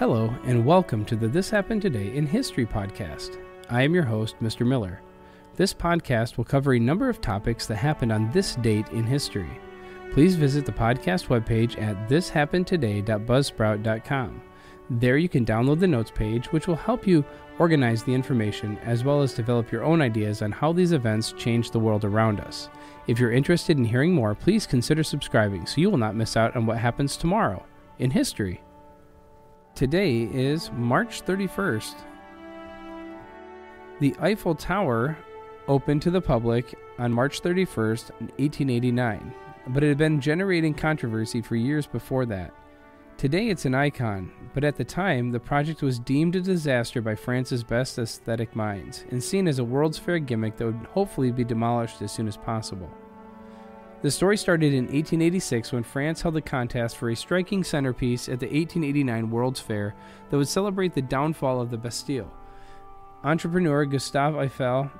Hello, and welcome to the This Happened Today in History podcast. I am your host, Mr. Miller. This podcast will cover a number of topics that happened on this date in history. Please visit the podcast webpage at thishappenedtoday.buzzsprout.com. There you can download the notes page, which will help you organize the information as well as develop your own ideas on how these events change the world around us. If you're interested in hearing more, please consider subscribing so you will not miss out on what happens tomorrow in history. Today is March 31st. The Eiffel Tower opened to the public on March 31st, 1889, but it had been generating controversy for years before that. Today it's an icon, but at the time the project was deemed a disaster by France's best aesthetic minds and seen as a World's Fair gimmick that would hopefully be demolished as soon as possible. The story started in 1886 when France held a contest for a striking centerpiece at the 1889 World's Fair that would celebrate the downfall of the Bastille. Entrepreneur Gustave Eiffel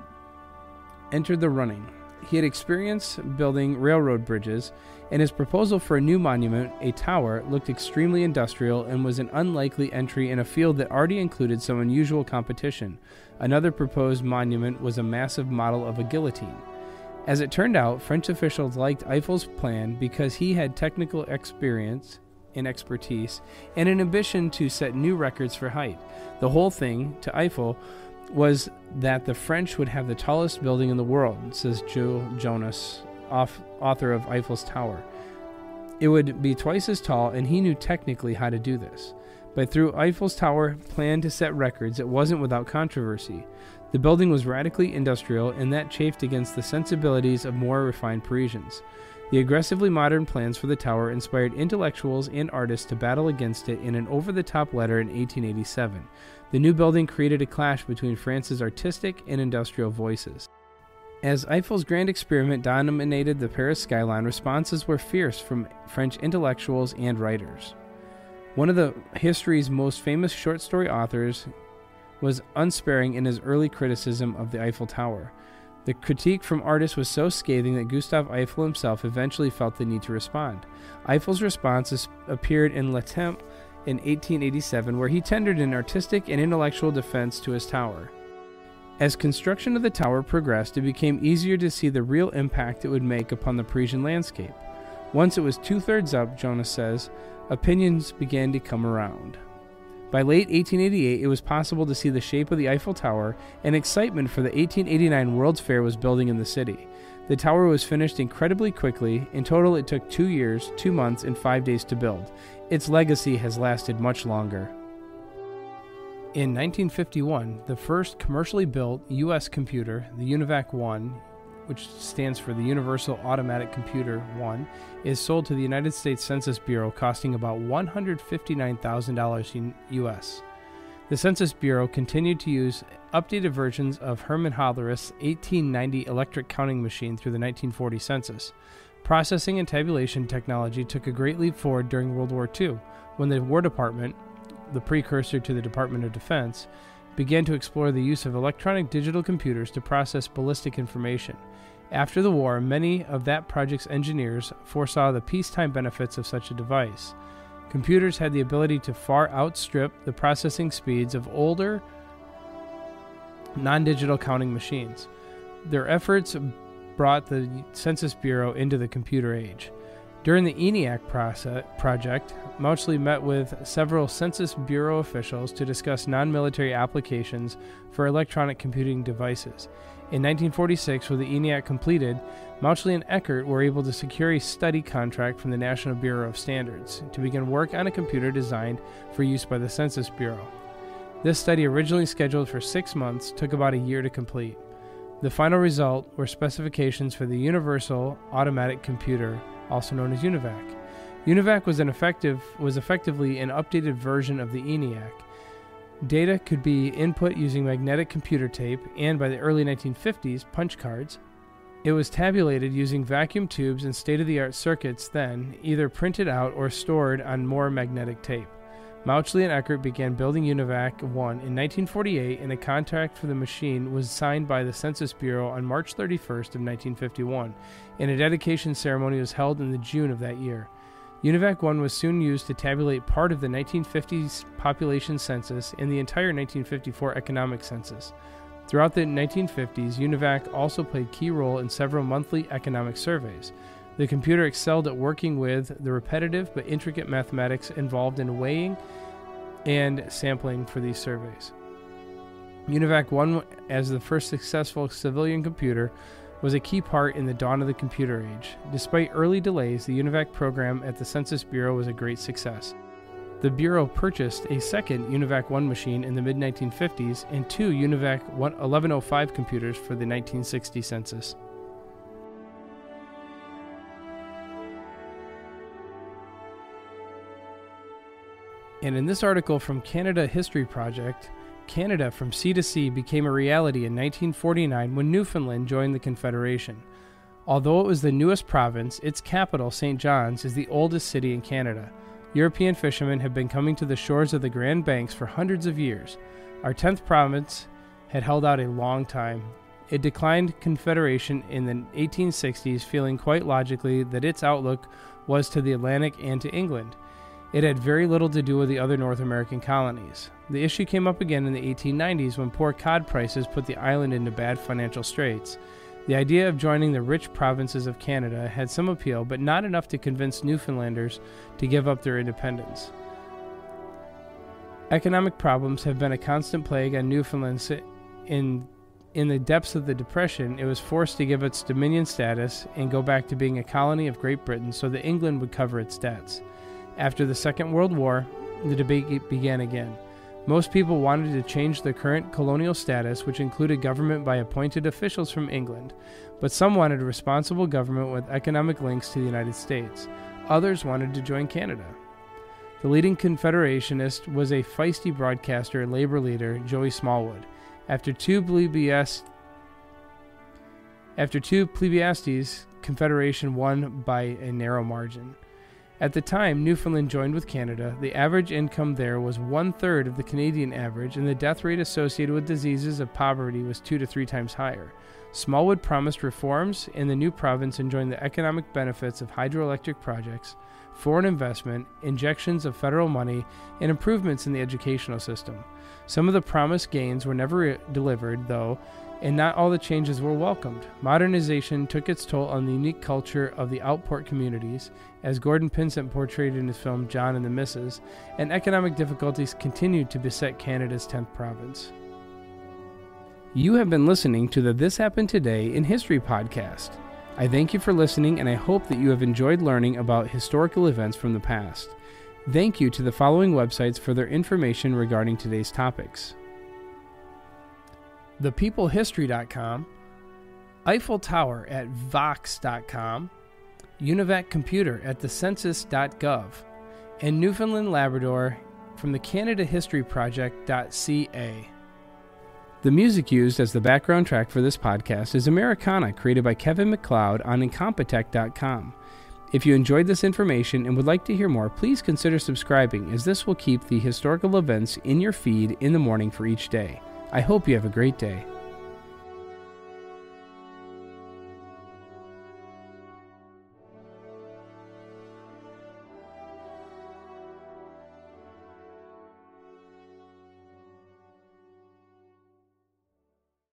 entered the running. He had experience building railroad bridges, and his proposal for a new monument, a tower, looked extremely industrial and was an unlikely entry in a field that already included some unusual competition. Another proposed monument was a massive model of a guillotine. As it turned out, French officials liked Eiffel's plan because he had technical experience and expertise and an ambition to set new records for height. The whole thing, to Eiffel, was that the French would have the tallest building in the world, says Jules Jonas, author of Eiffel's Tower. It would be twice as tall, and he knew technically how to do this. But through Eiffel's Tower plan to set records, it wasn't without controversy. The building was radically industrial, and that chafed against the sensibilities of more refined Parisians. The aggressively modern plans for the tower inspired intellectuals and artists to battle against it in an over the top letter in 1887. The new building created a clash between France's artistic and industrial voices. As Eiffel's grand experiment dominated the Paris skyline, responses were fierce from French intellectuals and writers. One of the history's most famous short story authors, was unsparing in his early criticism of the Eiffel Tower. The critique from artists was so scathing that Gustave Eiffel himself eventually felt the need to respond. Eiffel's response appeared in Le Temps in 1887, where he tendered an artistic and intellectual defense to his tower. As construction of the tower progressed, it became easier to see the real impact it would make upon the Parisian landscape. Once it was two thirds up, Jonas says, opinions began to come around. By late 1888, it was possible to see the shape of the Eiffel Tower, and excitement for the 1889 World's Fair was building in the city. The tower was finished incredibly quickly. In total, it took two years, two months, and five days to build. Its legacy has lasted much longer. In 1951, the first commercially built U.S. computer, the UNIVAC 1, which stands for the Universal Automatic Computer 1, is sold to the United States Census Bureau costing about $159,000 in US. The Census Bureau continued to use updated versions of Herman Hollerith's 1890 electric counting machine through the 1940 census. Processing and tabulation technology took a great leap forward during World War II, when the War Department, the precursor to the Department of Defense, began to explore the use of electronic digital computers to process ballistic information. After the war, many of that project's engineers foresaw the peacetime benefits of such a device. Computers had the ability to far outstrip the processing speeds of older, non digital counting machines. Their efforts brought the Census Bureau into the computer age. During the ENIAC project, Mauchly met with several Census Bureau officials to discuss non military applications for electronic computing devices. In 1946, with the ENIAC completed, Mauchly and Eckert were able to secure a study contract from the National Bureau of Standards to begin work on a computer designed for use by the Census Bureau. This study, originally scheduled for six months, took about a year to complete. The final result were specifications for the Universal Automatic Computer also known as UNIVAC. UNIVAC was, an effective, was effectively an updated version of the ENIAC. Data could be input using magnetic computer tape and, by the early 1950s, punch cards. It was tabulated using vacuum tubes and state of the art circuits, then either printed out or stored on more magnetic tape. Mauchly and Eckert began building UNIVAC 1 in 1948, and a contract for the machine was signed by the Census Bureau on March 31st of 1951, and a dedication ceremony was held in the June of that year. UNIVAC 1 was soon used to tabulate part of the 1950s population census and the entire 1954 economic census. Throughout the 1950s, UNIVAC also played key role in several monthly economic surveys. The computer excelled at working with the repetitive but intricate mathematics involved in weighing and sampling for these surveys. UNIVAC 1, as the first successful civilian computer, was a key part in the dawn of the computer age. Despite early delays, the UNIVAC program at the Census Bureau was a great success. The Bureau purchased a second UNIVAC 1 machine in the mid 1950s and two UNIVAC 1105 computers for the 1960 census. And in this article from Canada History Project, Canada from sea to sea became a reality in 1949 when Newfoundland joined the Confederation. Although it was the newest province, its capital, St. John's, is the oldest city in Canada. European fishermen have been coming to the shores of the Grand Banks for hundreds of years. Our 10th province had held out a long time. It declined Confederation in the 1860s, feeling quite logically that its outlook was to the Atlantic and to England. It had very little to do with the other North American colonies. The issue came up again in the 1890s when poor cod prices put the island into bad financial straits. The idea of joining the rich provinces of Canada had some appeal, but not enough to convince Newfoundlanders to give up their independence. Economic problems have been a constant plague on Newfoundland. In, in the depths of the Depression, it was forced to give its Dominion status and go back to being a colony of Great Britain so that England would cover its debts. After the Second World War, the debate began again. Most people wanted to change the current colonial status, which included government by appointed officials from England, but some wanted a responsible government with economic links to the United States. Others wanted to join Canada. The leading Confederationist was a feisty broadcaster and labor leader, Joey Smallwood. After two plebiscites after two Confederation won by a narrow margin. At the time Newfoundland joined with Canada, the average income there was one third of the Canadian average, and the death rate associated with diseases of poverty was two to three times higher. Smallwood promised reforms, and the new province enjoyed the economic benefits of hydroelectric projects, foreign investment, injections of federal money, and improvements in the educational system. Some of the promised gains were never delivered, though, and not all the changes were welcomed. Modernization took its toll on the unique culture of the outport communities, as Gordon Pinsent portrayed in his film John and the Missus, and economic difficulties continued to beset Canada's 10th province. You have been listening to the This Happened Today in History podcast. I thank you for listening, and I hope that you have enjoyed learning about historical events from the past. Thank you to the following websites for their information regarding today's topics thepeoplehistory.com, Eiffel Tower at vox.com, UNIVAC Computer at thecensus.gov, and Newfoundland Labrador from the Canada History Project.ca. The music used as the background track for this podcast is Americana, created by Kevin MacLeod on Incompetech.com. If you enjoyed this information and would like to hear more, please consider subscribing, as this will keep the historical events in your feed in the morning for each day. I hope you have a great day.